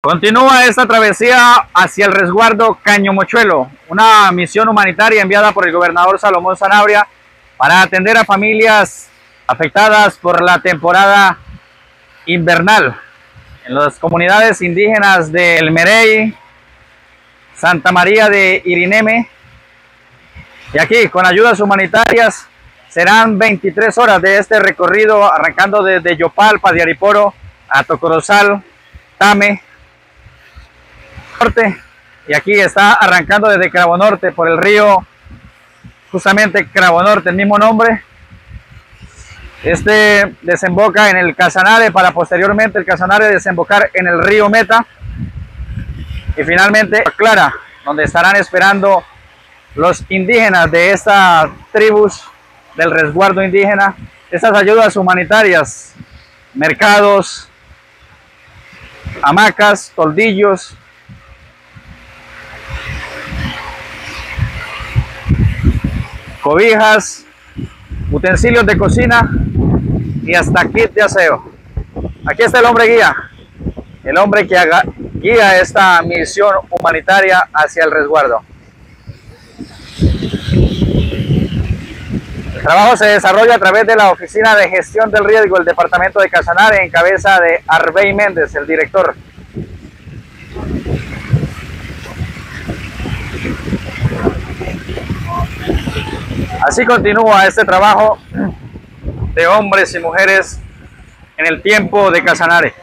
Continúa esta travesía hacia el resguardo Caño Mochuelo, una misión humanitaria enviada por el gobernador Salomón Sanabria para atender a familias afectadas por la temporada invernal en las comunidades indígenas del Merey, Santa María de Irineme. Y aquí, con ayudas humanitarias, serán 23 horas de este recorrido, arrancando desde Yopal, Padiariporo, a Tocorosal, Tame, Norte. Y aquí está arrancando desde Cravo Norte por el río, justamente Cravo Norte, el mismo nombre. Este desemboca en el Casanare para posteriormente el Casanare desembocar en el río Meta. Y finalmente Clara, donde estarán esperando los indígenas de esta tribus del resguardo indígena, estas ayudas humanitarias, mercados, hamacas, toldillos, cobijas, utensilios de cocina y hasta kit de aseo. Aquí está el hombre guía, el hombre que guía esta misión humanitaria hacia el resguardo. El trabajo se desarrolla a través de la Oficina de Gestión del Riesgo del Departamento de Casanare en cabeza de Arbey Méndez, el director. Así continúa este trabajo de hombres y mujeres en el tiempo de Casanare.